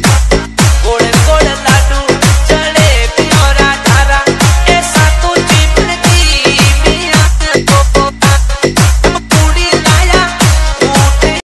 Bye.